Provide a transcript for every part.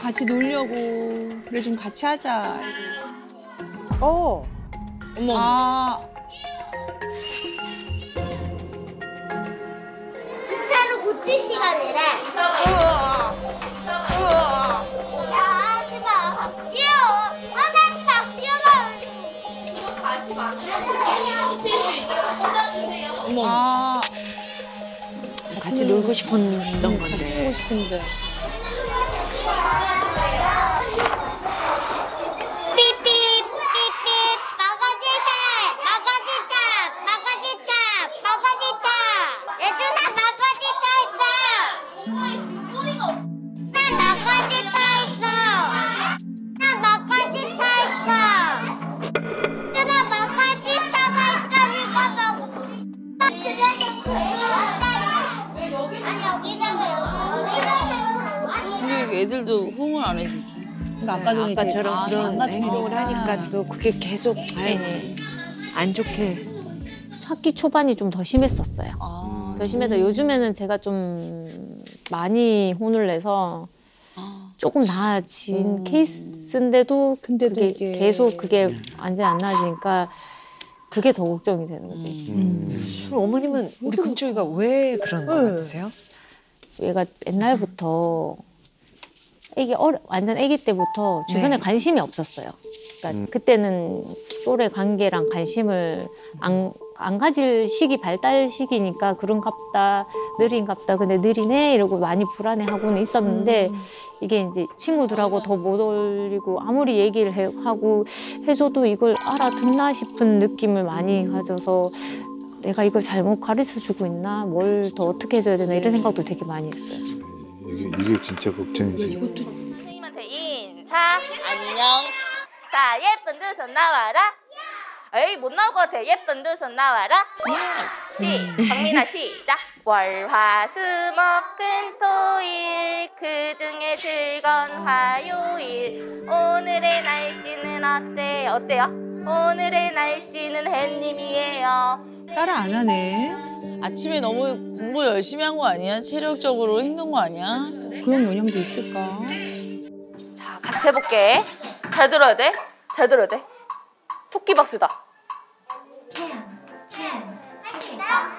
같이 놀려고 그래 좀 같이 하자. 어. 어머. 아 차로 고칠 시간이래. 야, 하지 마. 박시호. 하지 박시호. 어머. 아. 같이 놀고 싶었던 같이 건데. 하고 싶은데. 애들도 호응을 안 해주지. 그러니까 아까 전에 이제 아까처럼 아, 그런 행동을 거. 하니까 또 그게 계속 아유, 안 좋게. 학기 초반이 좀 더 심했었어요. 아. 더 심해서 요즘에는 제가 좀 많이 혼을 내서 아. 조금 나아진 음. 케이스인데도 근데도 그게 이게 계속 그게 완전 안 나아지니까 그게 더 걱정이 되는 거지. 음. 그럼 어머님은 우리 금쪽이가 왜 그런 거 네. 같으세요? 얘가 옛날부터 애기 어려, 완전 애기 때부터 주변에 네. 관심이 없었어요. 그러니까 음. 그때는 또래 관계랑 관심을 안, 안 가질 시기 발달 시기니까 그런갑다 느린갑다 근데 느리네 이러고 많이 불안해하고는 있었는데 이게 이제 친구들하고 더 못 어울리고 아무리 얘기를 해, 하고 해줘도 이걸 알아듣나 싶은 느낌을 많이 가져서 내가 이걸 잘못 가르쳐 주고 있나 뭘 더 어떻게 해줘야 되나 이런 생각도 되게 많이 했어요. 이게, 이게 진짜 걱정이지. 선생님한테 인사. 안녕. 자 예쁜 두 손 나와라. 에이 못 나올 것 같아. 예쁜 두 손 나와라. 시 박민아 시작. 월화수목금토일 그 중에 즐거운 화요일. 오늘의 날씨는 어때 어때요? 오늘의 날씨는 햇님이에요. 따라 안 하네. 아침에 너무 공부 열심히 한 거 아니야? 체력적으로 힘든 거 아니야? 그런 영향도 있을까? 자, 같이 해볼게. 잘 들어야 돼. 잘 들어야 돼. 토끼 박수다.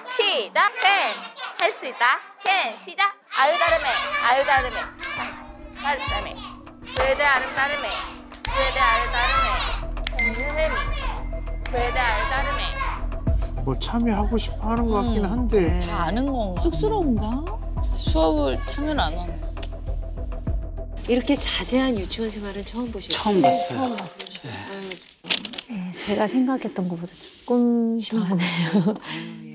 시작. 캔. 할 수 있다. 캔. 시작. 아유 다름에. 아유 다름에. 아유 다름에. 외대 아름 다름에. 외대 아유다름에. 뱀미. 외대 아유다름에. 뭐 참여하고 싶어 하는 것 같긴 음. 한데. 다 아는 건가? 쑥스러운가? 수업을 참여를 안 하는 이렇게 자세한 유치원 생활은 처음 보셨죠? 처음 봤어요. 네, 제가 생각했던 것보다 조금 심하네요.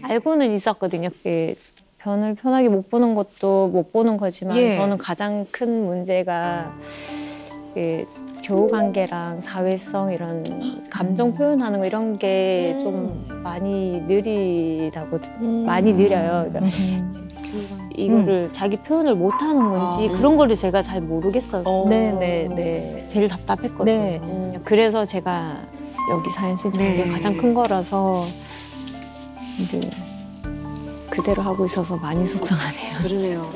알고는 있었거든요. 그 변을 편하게 못 보는 것도 못 보는 거지만 예. 저는 가장 큰 문제가 그 교우 관계랑 사회성 이런 감정 표현하는 거 이런 게좀 많이 느리다고 많이 느려요. 그러니까 이거를 자기 표현을 못 하는 건지 그런 거를 제가 잘 모르겠어서 네, 네, 네. 제일 답답했거든요. 네. 음, 그래서 제가 여기 사연 신청한 게 네. 가장 큰 거라서 이제 그대로 하고 있어서 많이 속상하네요. 그러네요.